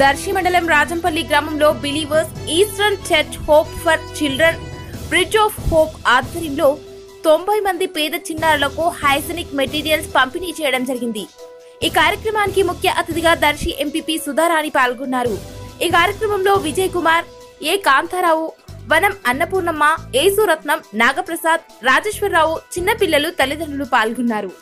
దర్శి మండలం రాజంపల్లి గ్రామంలో believers eastern church hope for children bridge of hope ఆధ్వర్యంలో తొంభై మంది పేద చిన్నారులకు హైజెనిక్ మెటీరియల్స్ పంపిణీ చేయడం జరిగింది. ఈ కార్యక్రమానికి ముఖ్య అతిథిగా దర్శి ఎంపీపీ సుధారాణి పాల్గొన్నారు. ఈ కార్యక్రమంలో విజయ్ కుమార్ ఏ కాంతారావు వనం అన్నపూర్ణమ్మ ఏసురత్నం నాగప్రసాద్ రాజేశ్వరరావు చిన్నపిల్లలు తల్లిదండ్రులు పాల్గొన్నారు.